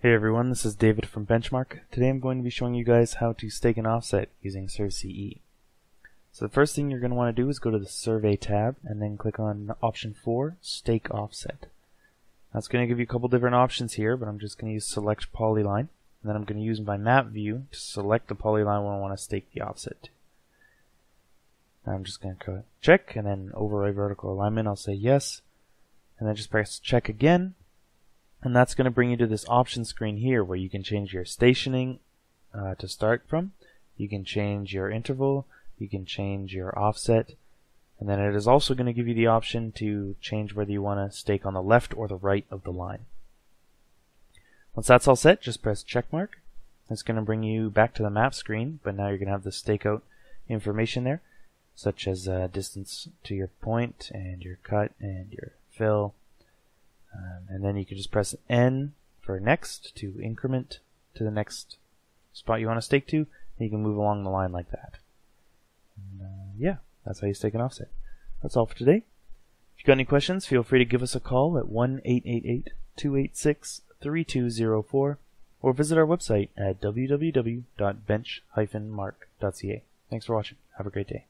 Hey everyone, this is David from Benchmark. Today I'm going to be showing you guys how to stake an offset using SurvCE. So the first thing you're going to want to do is go to the Survey tab and then click on option 4, Stake Offset. That's going to give you a couple different options here, but I'm just going to use Select Polyline. And then I'm going to use my map view to select the polyline where I want to stake the offset to. I'm just going to check and then override vertical alignment. I'll say yes. And then just press check again. And that's going to bring you to this option screen here where you can change your stationing uh, to start from. You can change your interval. You can change your offset. And then it is also going to give you the option to change whether you want to stake on the left or the right of the line. Once that's all set, just press check mark. It's going to bring you back to the map screen, but now you're going to have the stakeout information there such as uh, distance to your point and your cut and your fill. And then you can just press N for next to increment to the next spot you want to stake to. And you can move along the line like that. And, uh, yeah, that's how you stake an offset. That's all for today. If you've got any questions, feel free to give us a call at 1 888 286 3204 or visit our website at www.bench-mark.ca. Thanks for watching. Have a great day.